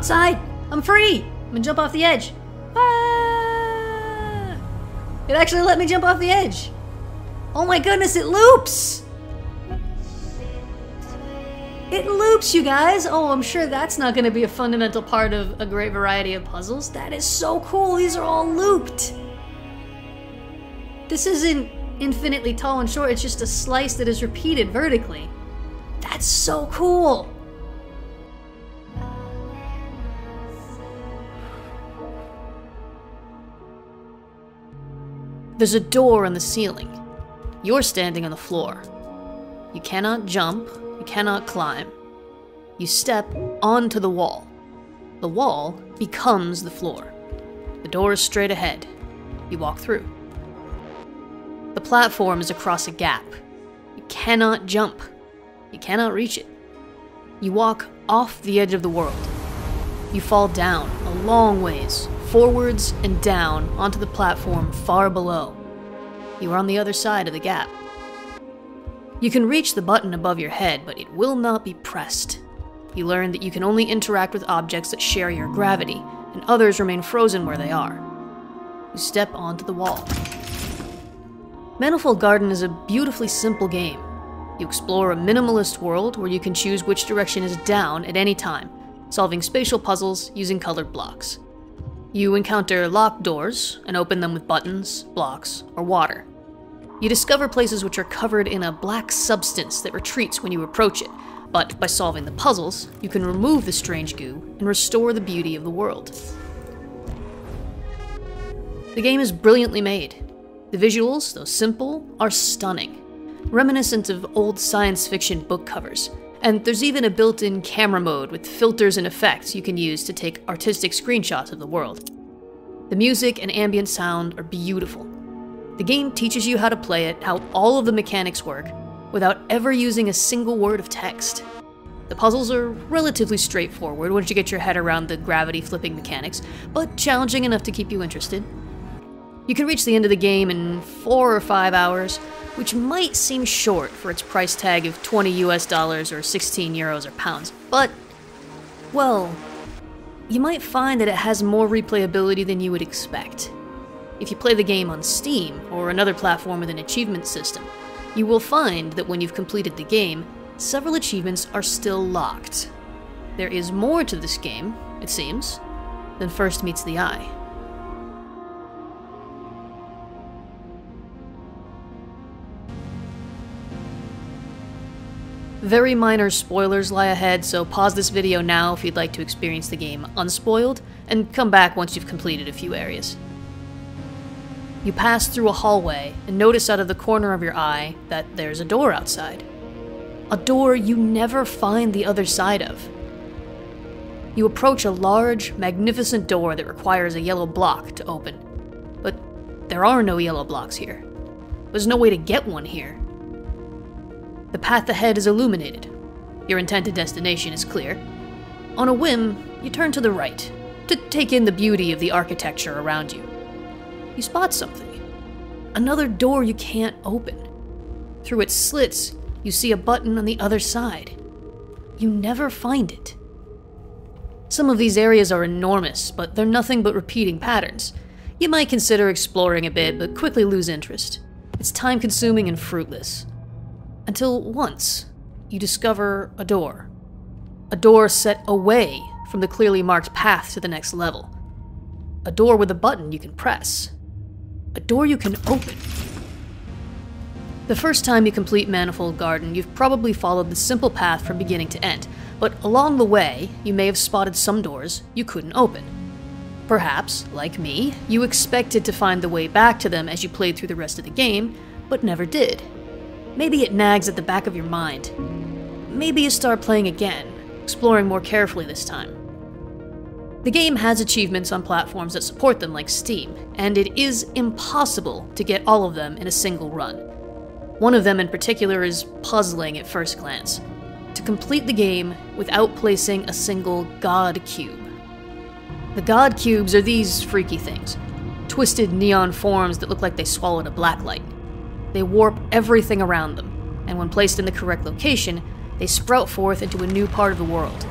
outside. I'm free. I'm gonna jump off the edge. Ah! It actually let me jump off the edge. Oh my goodness, it loops! It loops, you guys! Oh, I'm sure that's not gonna be a fundamental part of a great variety of puzzles. That is so cool, these are all looped! This isn't infinitely tall and short, it's just a slice that is repeated vertically. That's so cool! There's a door on the ceiling. You're standing on the floor. You cannot jump, you cannot climb. You step onto the wall. The wall becomes the floor. The door is straight ahead. You walk through. The platform is across a gap. You cannot jump. You cannot reach it. You walk off the edge of the world. You fall down a long ways, forwards and down onto the platform far below. You are on the other side of the gap. You can reach the button above your head, but it will not be pressed. You learn that you can only interact with objects that share your gravity, and others remain frozen where they are. You step onto the wall. Manifold Garden is a beautifully simple game. You explore a minimalist world where you can choose which direction is down at any time, solving spatial puzzles using colored blocks. You encounter locked doors and open them with buttons, blocks, or water. You discover places which are covered in a black substance that retreats when you approach it, but by solving the puzzles, you can remove the strange goo and restore the beauty of the world. The game is brilliantly made. The visuals, though simple, are stunning, reminiscent of old science fiction book covers, and there's even a built in camera mode with filters and effects you can use to take artistic screenshots of the world. The music and ambient sound are beautiful. The game teaches you how to play it, how all of the mechanics work, without ever using a single word of text. The puzzles are relatively straightforward once you get your head around the gravity flipping mechanics, but challenging enough to keep you interested. You can reach the end of the game in 4 or 5 hours, which might seem short for its price tag of 20 US dollars or 16 euros or pounds, but, well, you might find that it has more replayability than you would expect. If you play the game on Steam or another platform with an achievement system, you will find that when you've completed the game, several achievements are still locked. There is more to this game, it seems, than first meets the eye. Very minor spoilers lie ahead, so pause this video now if you'd like to experience the game unspoiled, and come back once you've completed a few areas. You pass through a hallway and notice out of the corner of your eye that there's a door outside. A door you never find the other side of. You approach a large, magnificent door that requires a yellow block to open. But there are no yellow blocks here. There's no way to get one here. The path ahead is illuminated. Your intended destination is clear. On a whim, you turn to the right to take in the beauty of the architecture around you. You spot something. Another door you can't open. Through its slits, you see a button on the other side. You never find it. Some of these areas are enormous, but they're nothing but repeating patterns. You might consider exploring a bit, but quickly lose interest. It's time consuming and fruitless. Until once, you discover a door. A door set away from the clearly marked path to the next level. A door with a button you can press. A door you can open. The first time you complete Manifold Garden, you've probably followed the simple path from beginning to end, but along the way, you may have spotted some doors you couldn't open. Perhaps, like me, you expected to find the way back to them as you played through the rest of the game, but never did. Maybe it nags at the back of your mind. Maybe you start playing again, exploring more carefully this time. The game has achievements on platforms that support them like Steam, and it is impossible to get all of them in a single run. One of them in particular is puzzling at first glance. To complete the game without placing a single God Cube. The God Cubes are these freaky things twisted neon forms that look like they swallowed a blacklight. They warp everything around them, and when placed in the correct location, they sprout forth into a new part of the world.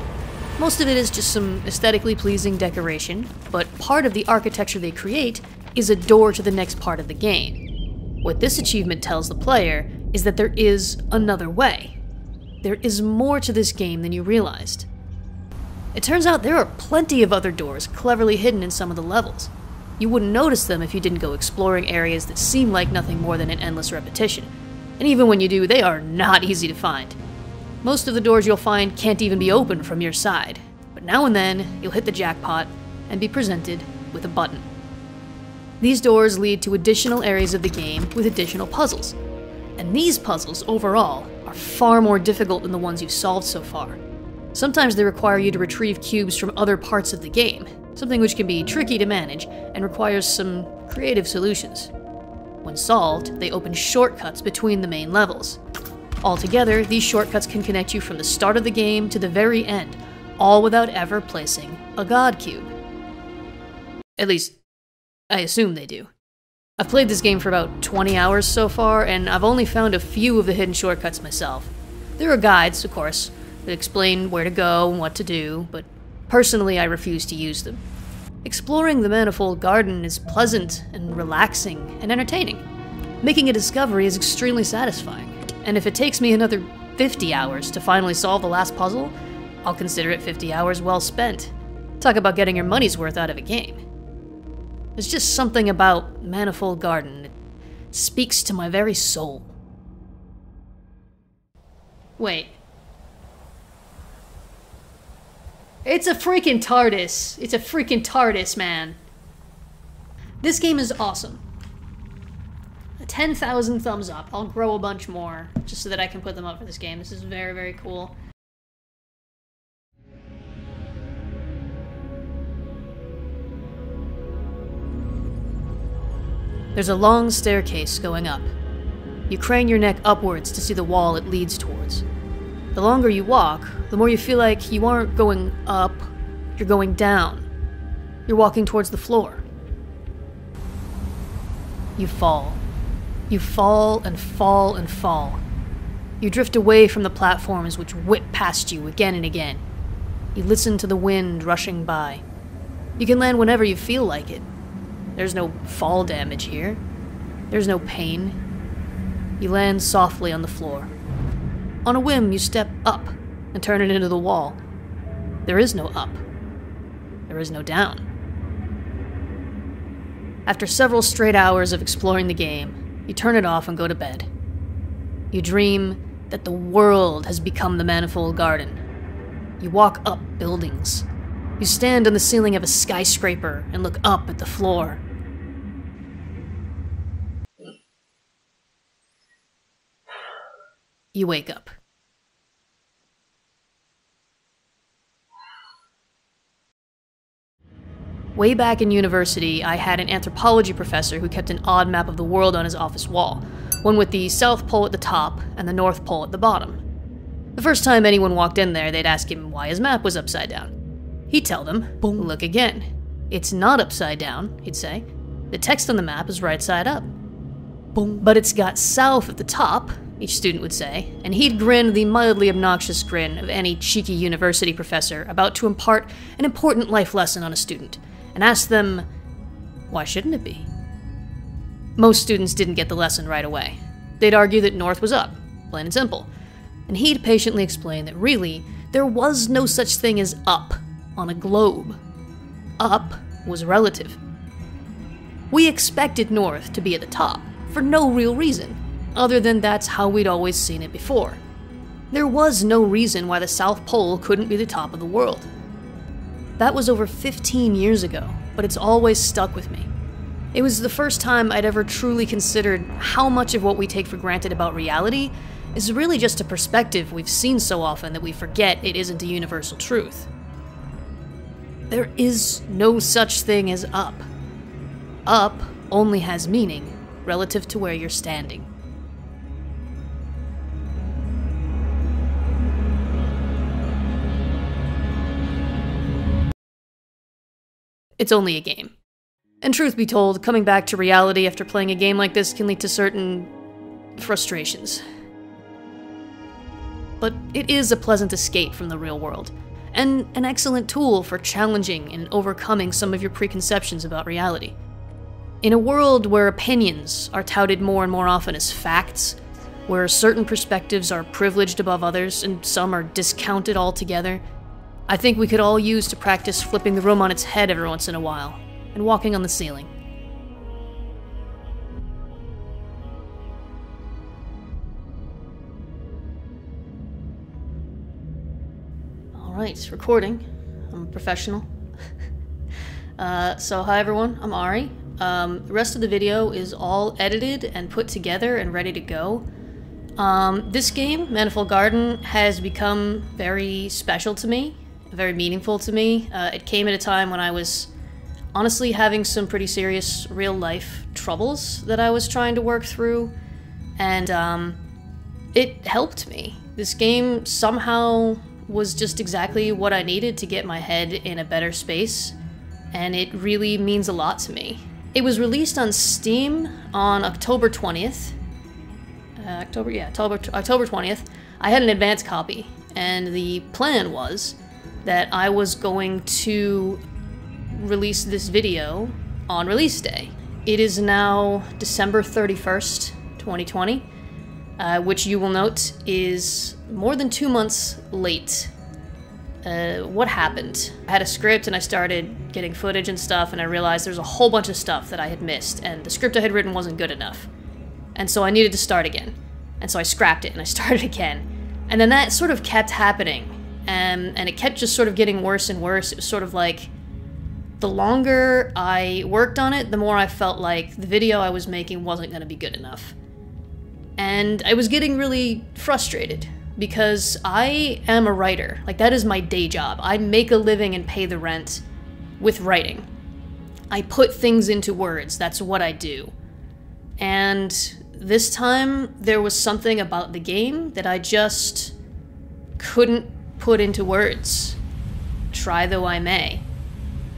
Most of it is just some aesthetically pleasing decoration, but part of the architecture they create is a door to the next part of the game. What this achievement tells the player is that there is another way. There is more to this game than you realized. It turns out there are plenty of other doors cleverly hidden in some of the levels. You wouldn't notice them if you didn't go exploring areas that seem like nothing more than an endless repetition. And even when you do, they are not easy to find. Most of the doors you'll find can't even be opened from your side, but now and then you'll hit the jackpot and be presented with a button. These doors lead to additional areas of the game with additional puzzles, and these puzzles overall are far more difficult than the ones you've solved so far. Sometimes they require you to retrieve cubes from other parts of the game, something which can be tricky to manage and requires some creative solutions. When solved, they open shortcuts between the main levels. Altogether, these shortcuts can connect you from the start of the game to the very end, all without ever placing a God Cube. At least, I assume they do. I've played this game for about 20 hours so far, and I've only found a few of the hidden shortcuts myself. There are guides, of course, that explain where to go and what to do, but personally I refuse to use them. Exploring the Manifold Garden is pleasant and relaxing and entertaining. Making a discovery is extremely satisfying, and if it takes me another 50 hours to finally solve the last puzzle, I'll consider it 50 hours well spent. Talk about getting your money's worth out of a game. There's just something about Manifold Garden that speaks to my very soul. Wait. It's a freaking TARDIS. It's a freaking TARDIS, man. This game is awesome. 10,000 thumbs up. I'll grow a bunch more just so that I can put them up for this game. This is very, very cool. There's a long staircase going up. You crane your neck upwards to see the wall it leads towards. The longer you walk, the more you feel like you aren't going up, you're going down. You're walking towards the floor. You fall. You fall and fall and fall. You drift away from the platforms which whip past you again and again. You listen to the wind rushing by. You can land whenever you feel like it, there's no fall damage here. There's no pain. You land softly on the floor. On a whim, you step up and turn it into the wall. There is no up. There is no down. After several straight hours of exploring the game, you turn it off and go to bed. You dream that the world has become the manifold garden. You walk up buildings. You stand on the ceiling of a skyscraper and look up at the floor. You wake up. Way back in university, I had an anthropology professor who kept an odd map of the world on his office wall, one with the South Pole at the top and the North Pole at the bottom. The first time anyone walked in there, they'd ask him why his map was upside down. He'd tell them, Boom. look again. It's not upside down, he'd say. The text on the map is right side up. Boom. But it's got south at the top, each student would say, and he'd grin the mildly obnoxious grin of any cheeky university professor about to impart an important life lesson on a student, and ask them, why shouldn't it be? Most students didn't get the lesson right away. They'd argue that North was up, plain and simple, and he'd patiently explain that really, there was no such thing as up on a globe. Up was relative. We expected North to be at the top, for no real reason other than that's how we'd always seen it before. There was no reason why the South Pole couldn't be the top of the world. That was over 15 years ago, but it's always stuck with me. It was the first time I'd ever truly considered how much of what we take for granted about reality is really just a perspective we've seen so often that we forget it isn't a universal truth. There is no such thing as up. Up only has meaning relative to where you're standing. It's only a game. And truth be told, coming back to reality after playing a game like this can lead to certain frustrations. But it is a pleasant escape from the real world, and an excellent tool for challenging and overcoming some of your preconceptions about reality. In a world where opinions are touted more and more often as facts, where certain perspectives are privileged above others and some are discounted altogether, I think we could all use to practice flipping the room on its head every once in a while and walking on the ceiling. Alright, recording. I'm a professional. uh, so, hi everyone, I'm Ari. Um, the rest of the video is all edited and put together and ready to go. Um, this game, Manifold Garden, has become very special to me, very meaningful to me. Uh, it came at a time when I was honestly having some pretty serious real life troubles that I was trying to work through, and um, it helped me. This game somehow was just exactly what I needed to get my head in a better space, and it really means a lot to me. It was released on Steam on October 20th. Uh, October, yeah, October, October 20th. I had an advance copy, and the plan was that I was going to release this video on release day. It is now December 31st, 2020, uh, which you will note is more than two months late. Uh, what happened? I had a script and I started getting footage and stuff, and I realized there's a whole bunch of stuff that I had missed, and the script I had written wasn't good enough. And so I needed to start again. And so I scrapped it and I started again. And then that sort of kept happening. Um, and it kept just sort of getting worse and worse. It was sort of like the longer I worked on it, the more I felt like the video I was making wasn't going to be good enough. And I was getting really frustrated because I am a writer. Like, that is my day job. I make a living and pay the rent with writing. I put things into words. That's what I do. And this time, there was something about the game that I just couldn't put into words. Try though I may.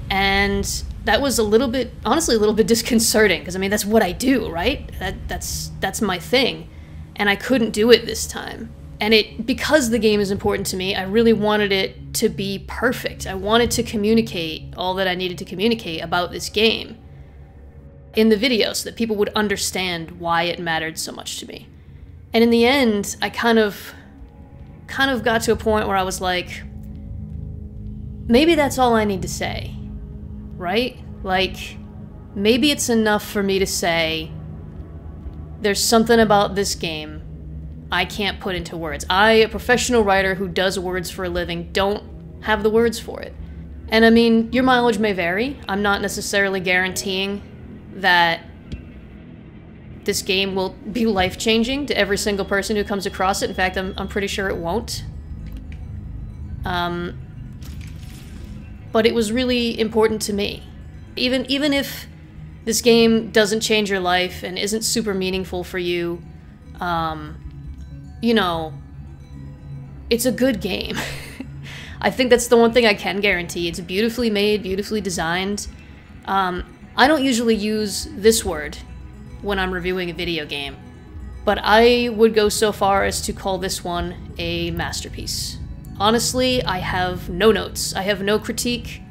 And that was a little bit, honestly, a little bit disconcerting because I mean, that's what I do, right? That, that's, that's my thing. And I couldn't do it this time and it because the game is important to me i really wanted it to be perfect i wanted to communicate all that i needed to communicate about this game in the video so that people would understand why it mattered so much to me and in the end i kind of kind of got to a point where i was like maybe that's all i need to say right like maybe it's enough for me to say there's something about this game I can't put into words. I, a professional writer who does words for a living, don't have the words for it. And I mean, your mileage may vary. I'm not necessarily guaranteeing that this game will be life changing to every single person who comes across it. In fact, I'm, I'm pretty sure it won't. Um, but it was really important to me. Even even if this game doesn't change your life and isn't super meaningful for you, um, you know, it's a good game. I think that's the one thing I can guarantee. It's beautifully made, beautifully designed. Um, I don't usually use this word when I'm reviewing a video game, but I would go so far as to call this one a masterpiece. Honestly, I have no notes. I have no critique.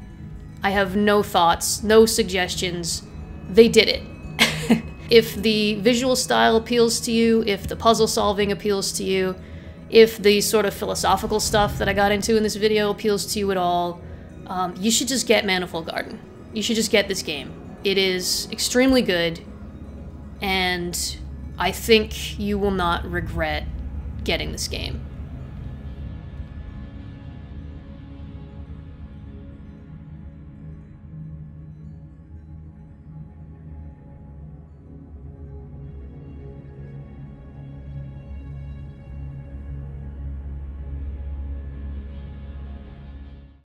I have no thoughts, no suggestions. They did it. if the visual style appeals to you, if the puzzle solving appeals to you, if the sort of philosophical stuff that I got into in this video appeals to you at all, um, you should just get Manifold Garden. You should just get this game. It is extremely good, and I think you will not regret getting this game.